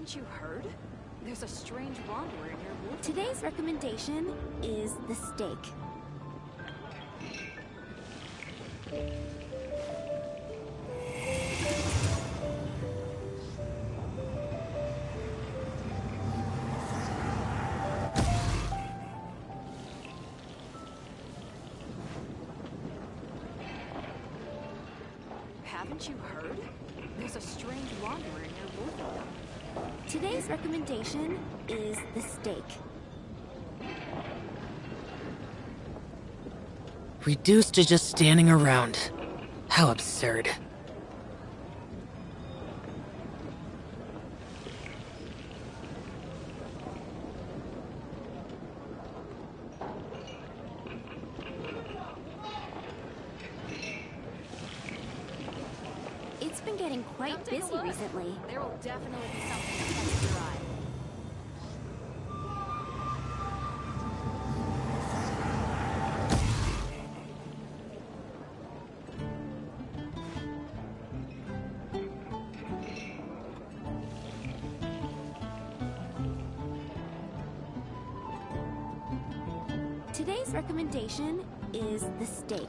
Haven't you heard? There's a strange wanderer near Wolf. Today's recommendation is the steak. Recommendation is the steak. Reduced to just standing around. How absurd. Today's recommendation is the steak.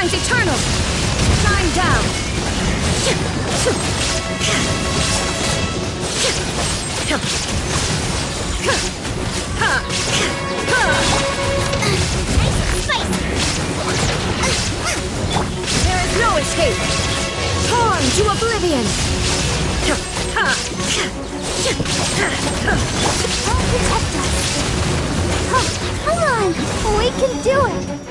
Shines eternal! Shine down! There is no escape! Torn to oblivion! Protect us! Come on! We can do it!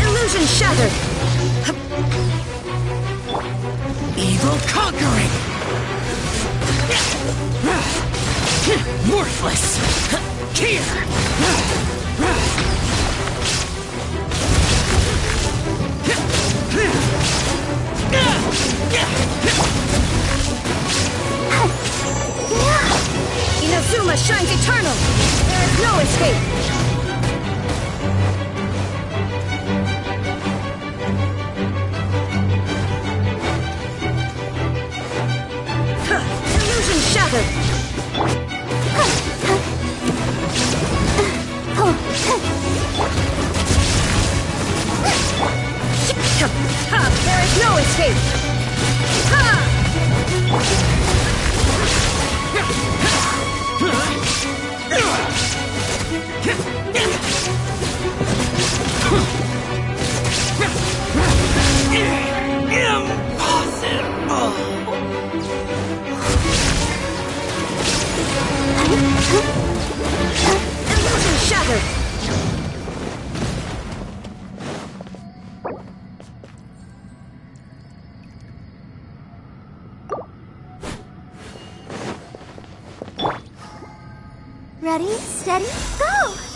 Illusion shattered! Evil conquering! Worthless! Here! Inazuma shines eternal! There is no escape! Illusion shattered! Ha! There is no escape! Yeah! Ready, steady, go!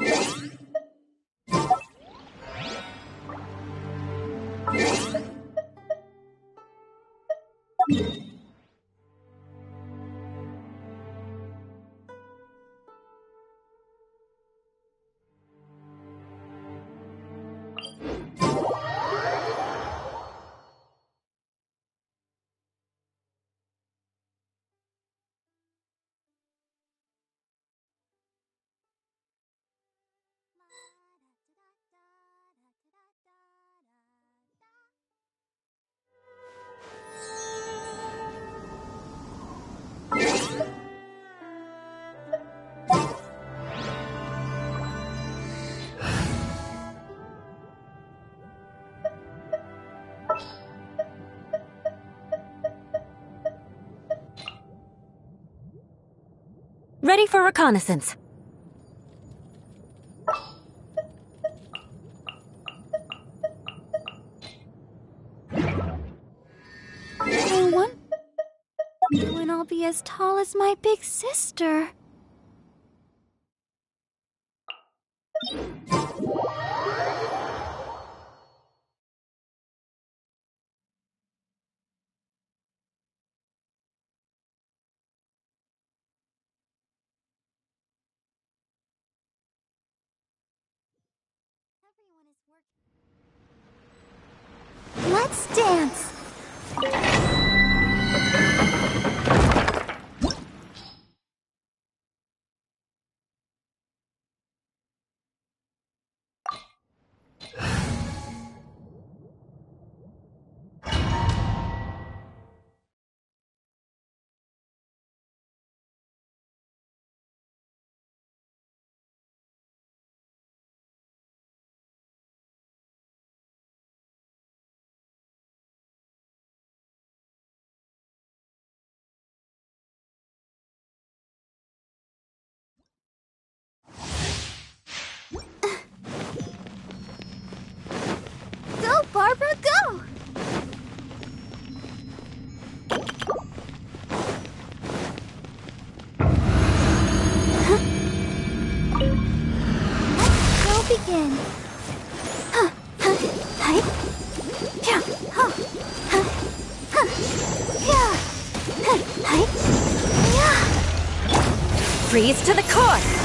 Thank you. for reconnaissance. Anyone? When I'll be as tall as my big sister. to the core!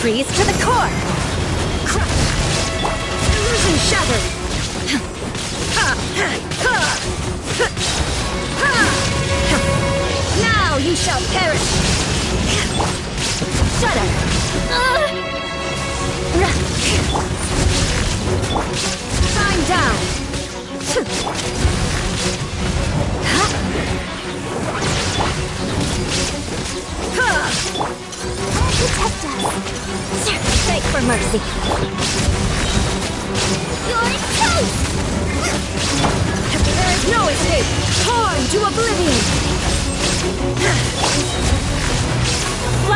Freeze to the core! Crush! Illusion shattered! Ha! Ha! Ha! Now you shall perish! Shudder! Time down! Protect! Beg for mercy! Toast! There is no escape! To oblivion!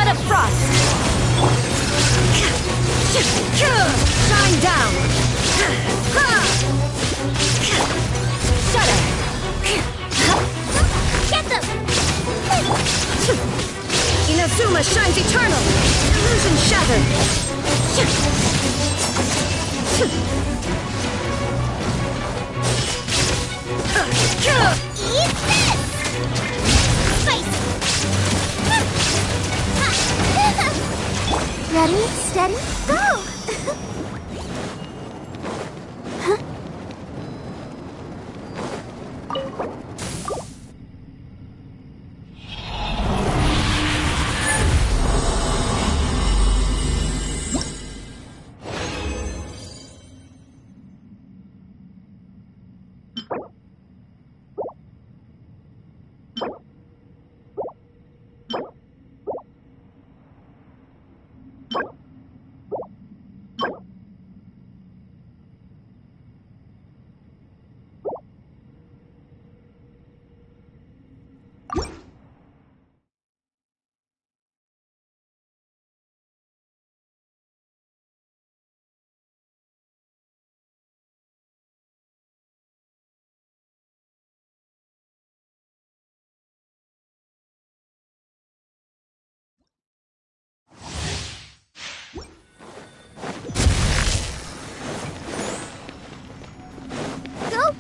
Of frost! Shine down! Get them! Inazuma shines eternal! Illusion shattered! Ready, steady, go!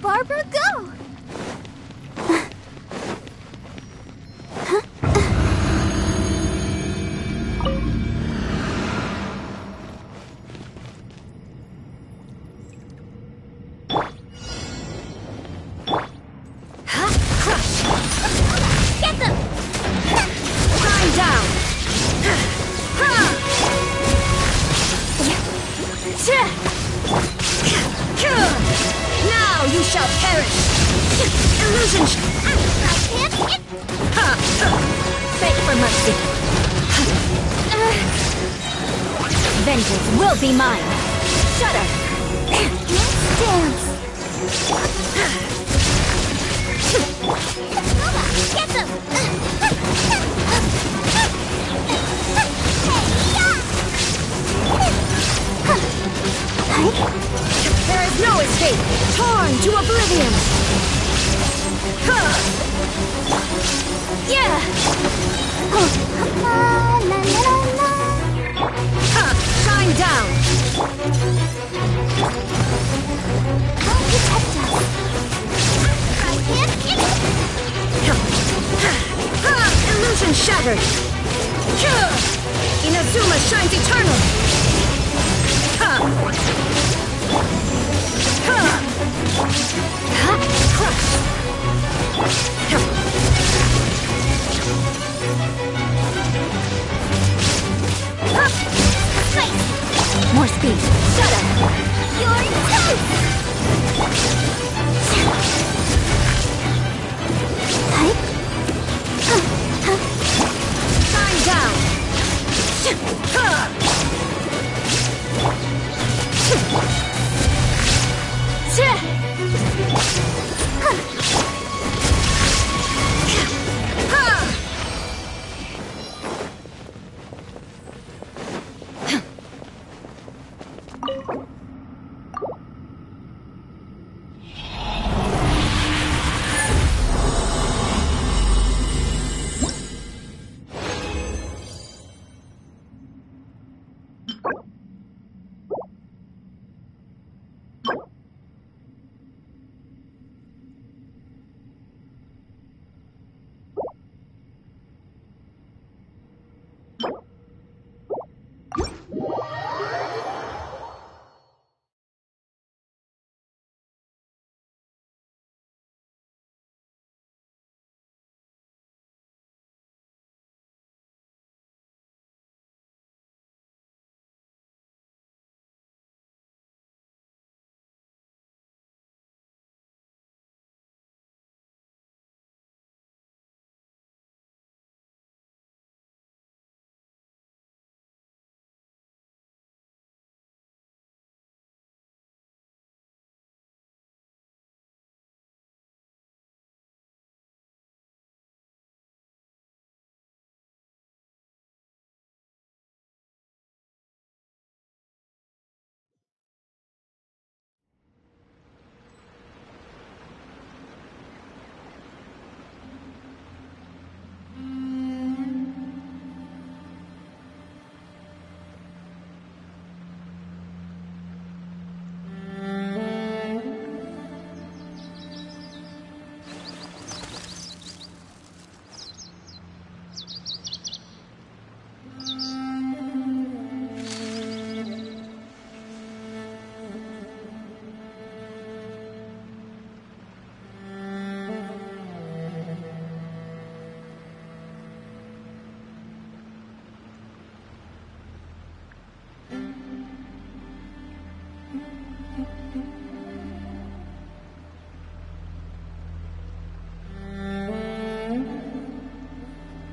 Barbara go? You're toast!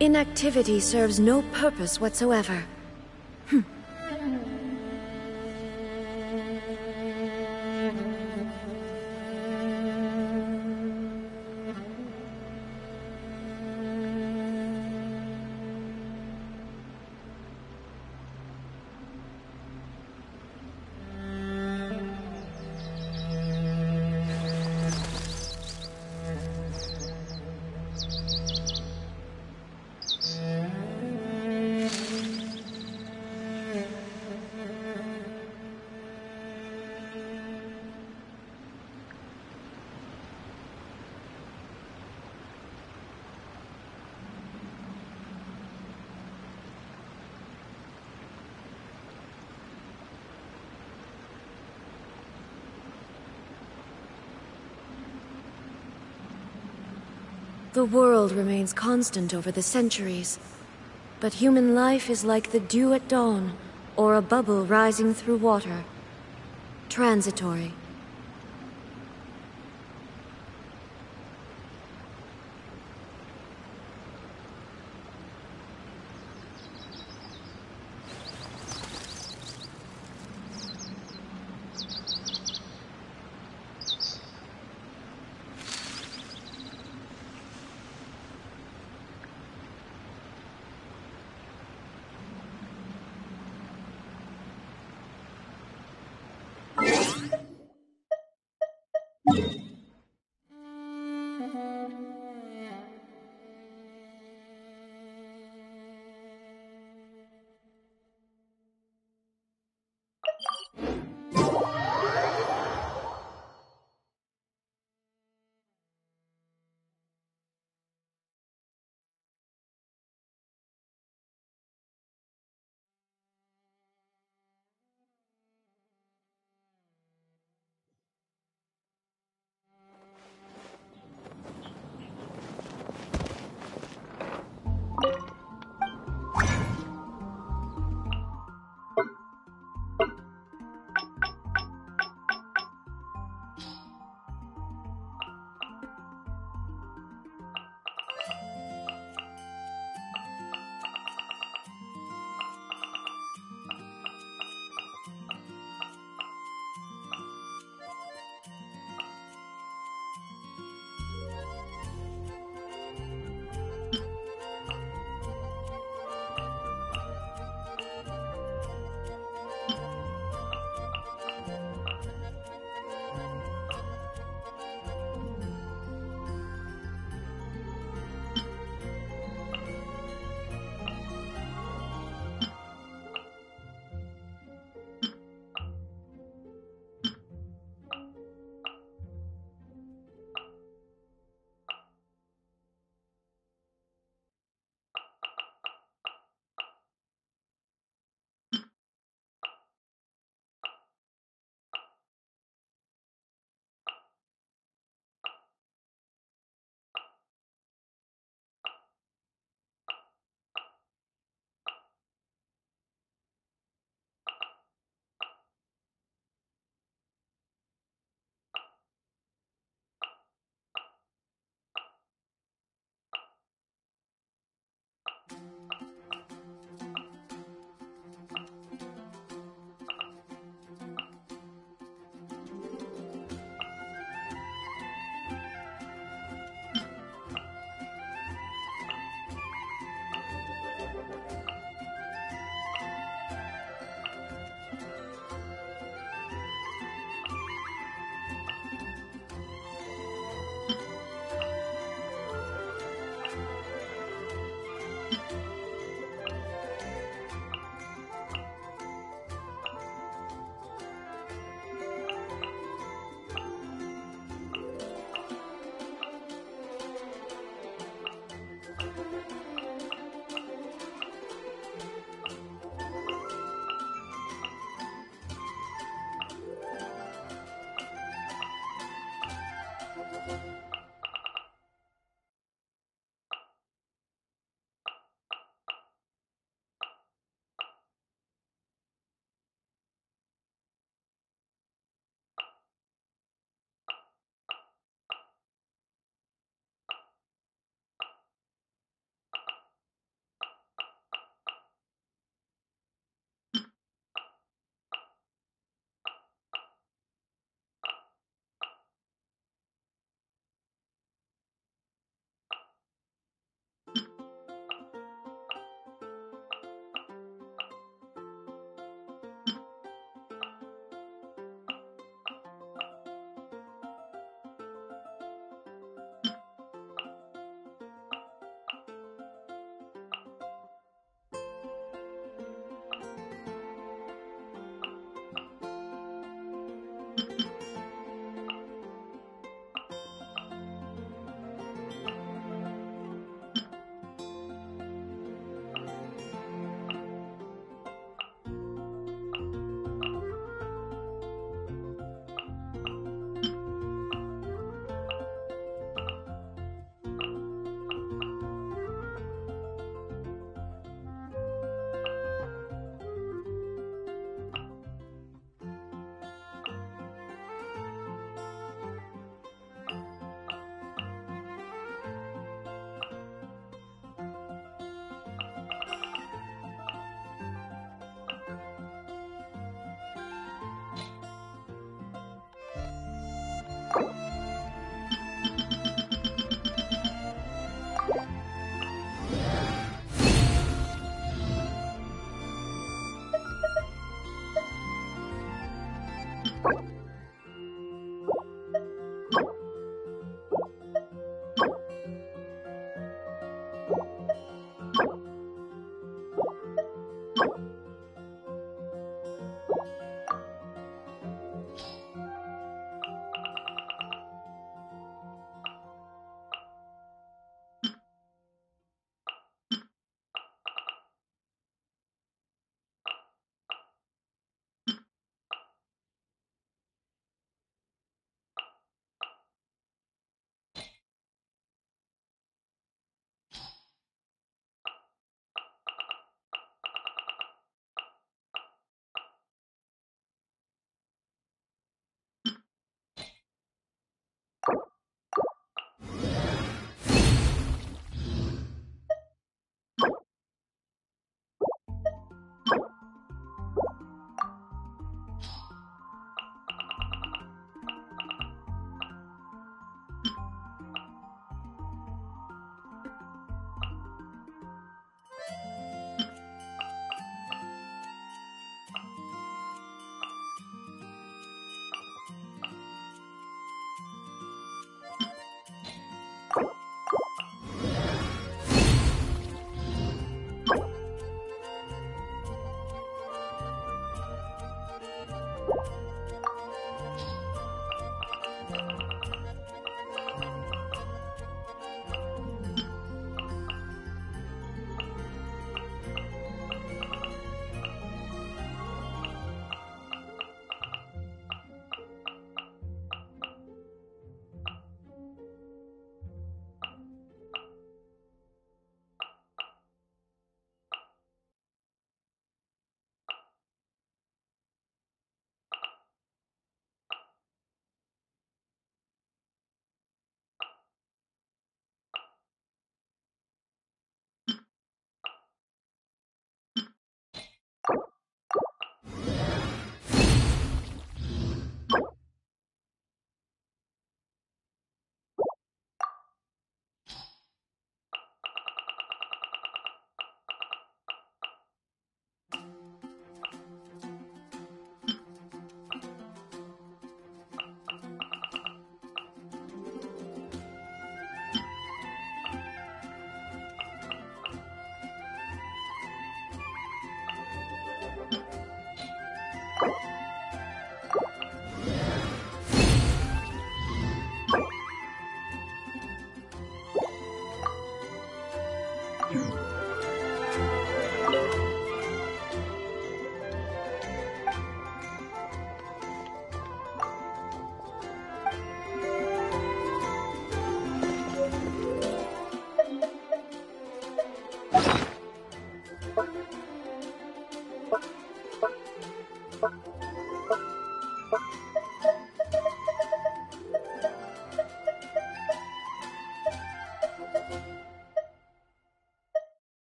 Inactivity serves no purpose whatsoever. The world remains constant over the centuries. But human life is like the dew at dawn, or a bubble rising through water. Transitory.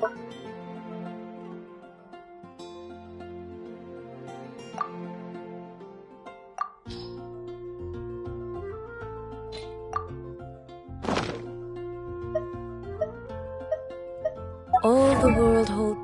All the world holds.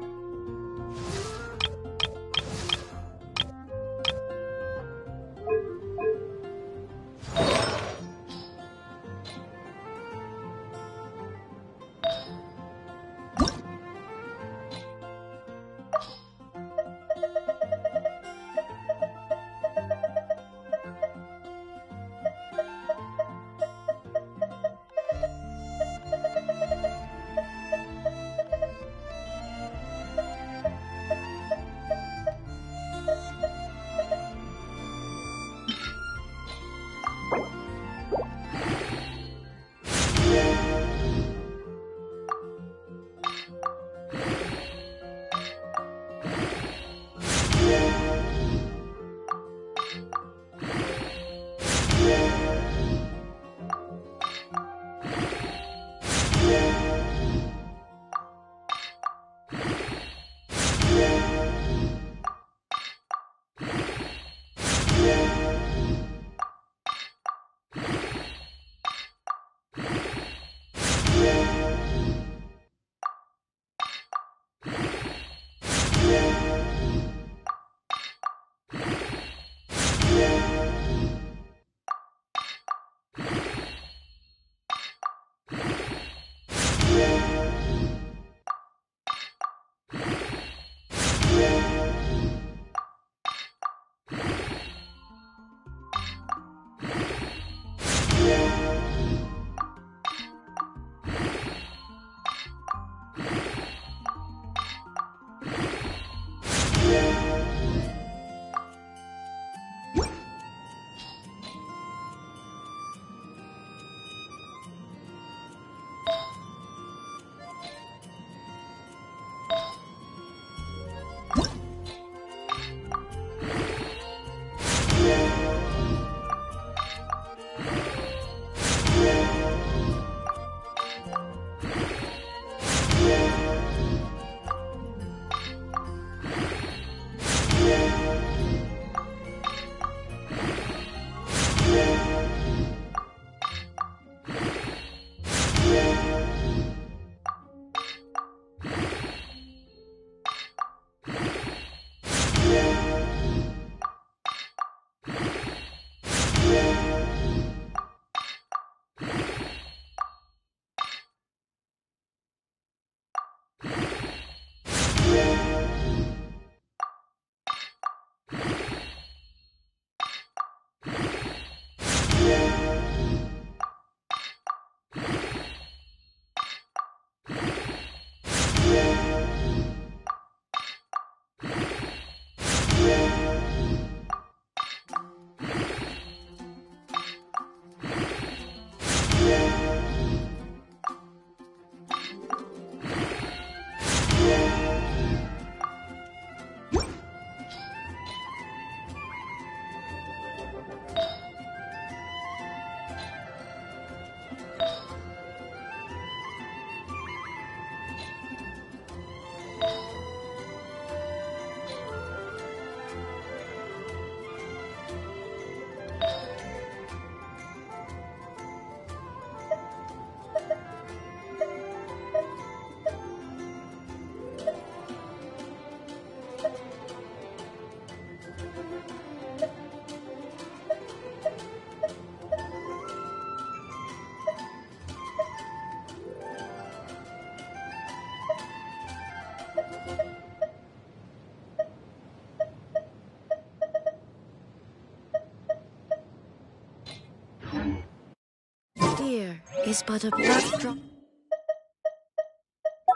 Fear is but a backdrop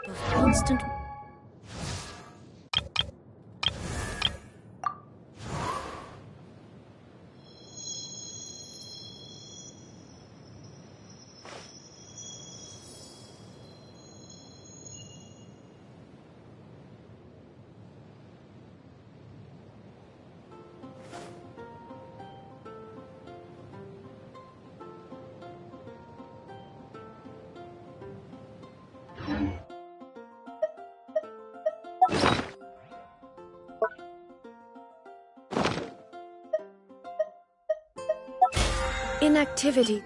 of constant. Inactivity.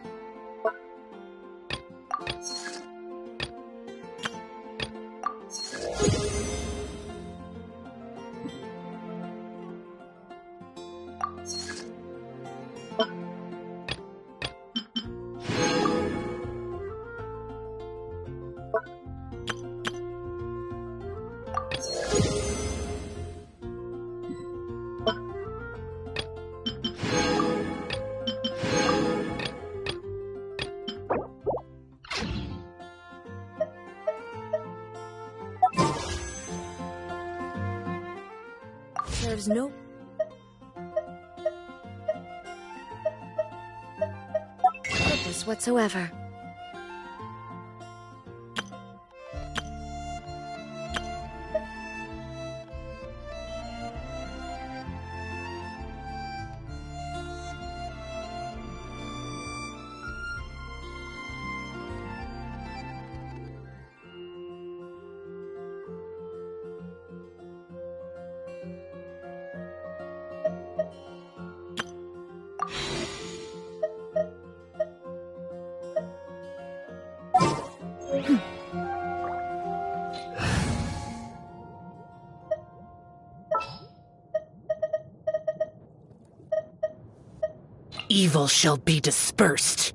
Whatsoever. Evil shall be dispersed.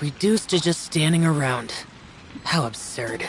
Reduced to just standing around. How absurd.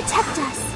Protect us.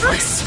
Worthless!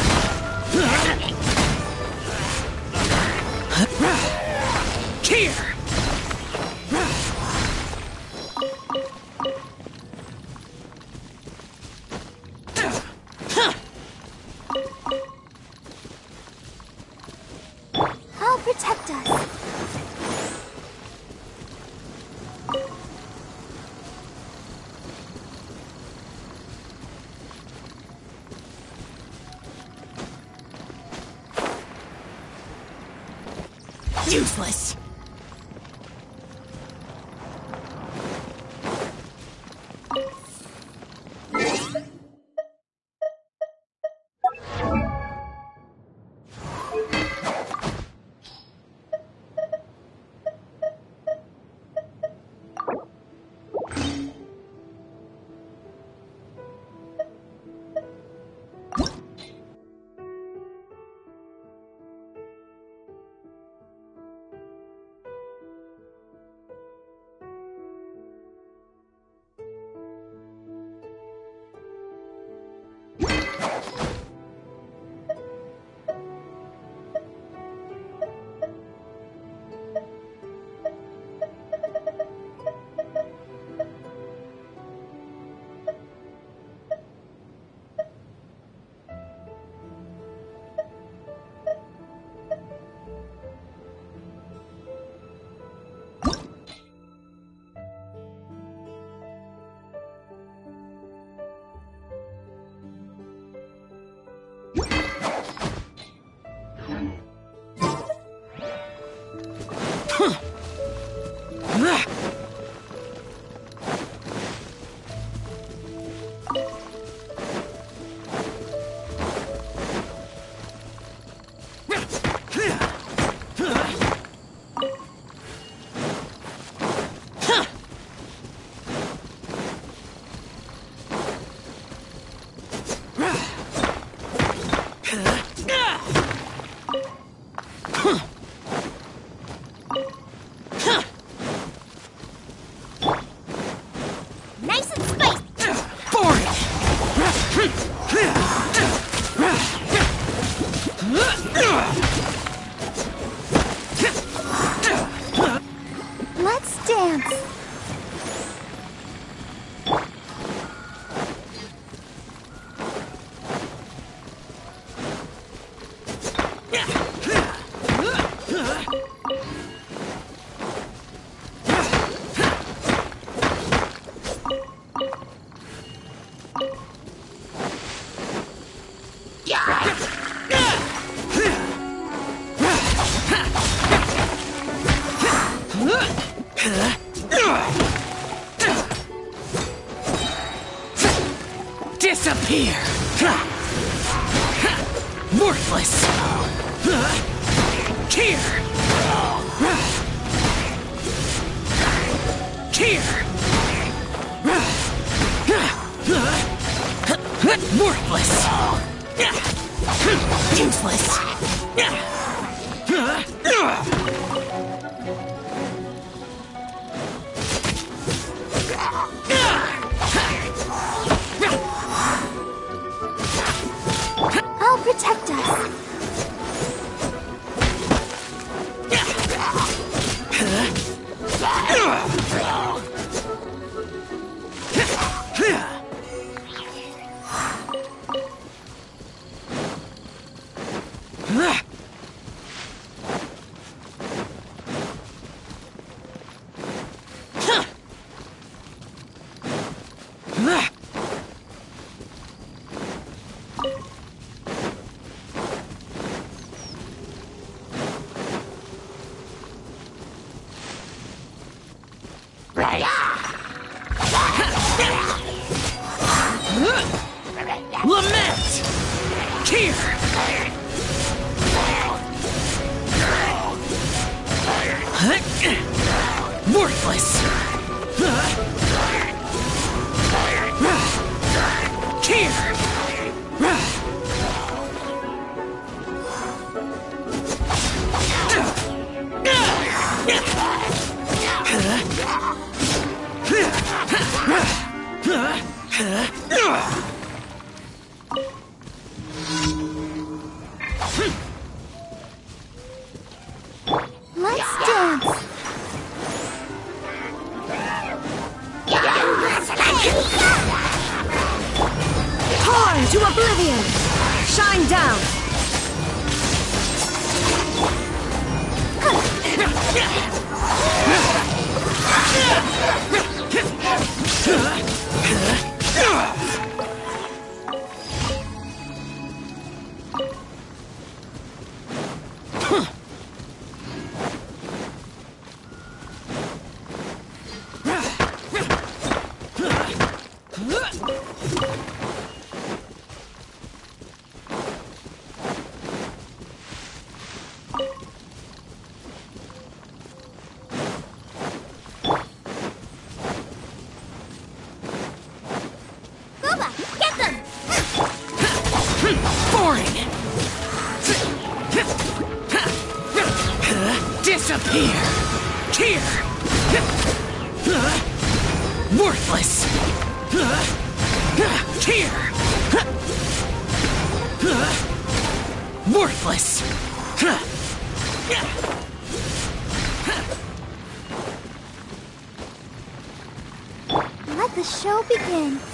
Disappear! Here! Worthless! Here! Worthless! Let the show begin.